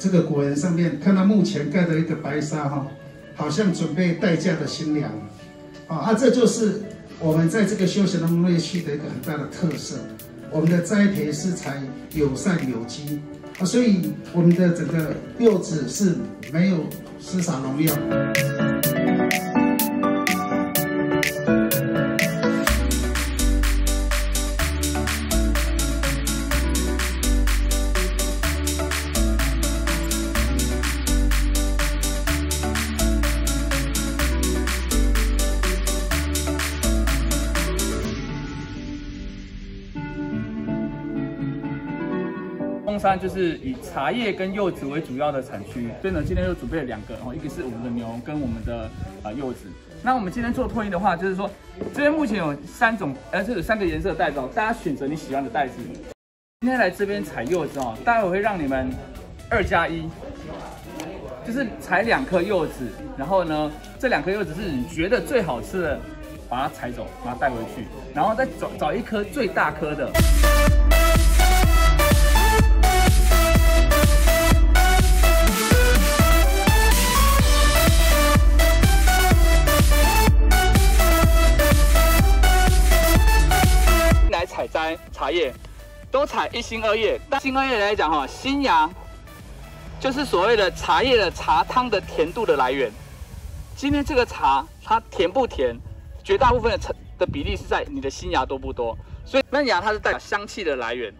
这个果园上面看到目前盖的一个白纱哈，好像准备待嫁的新娘，啊，啊，这就是我们在这个休闲农业区的一个很大的特色。我们的栽培是采友善有机啊，所以我们的整个柚子是没有施洒农药。中山就是以茶叶跟柚子为主要的产区，所以呢，今天又准备了两个哦，一个是我们的牛跟我们的啊柚子。那我们今天做托运的话，就是说这边目前有三种，呃，这有三个颜色袋子哦，大家选择你喜欢的袋子。今天来这边采柚子哦，待会会让你们二加一，就是采两颗柚子，然后呢，这两颗柚子是你觉得最好吃的，把它采走，把它带回去，然后再找找一颗最大颗的。茶叶，都采一心二叶。但心二叶来讲哈，新芽就是所谓的茶叶的茶汤的甜度的来源。今天这个茶它甜不甜，绝大部分的成的比例是在你的新芽多不多。所以嫩芽它是代表香气的来源。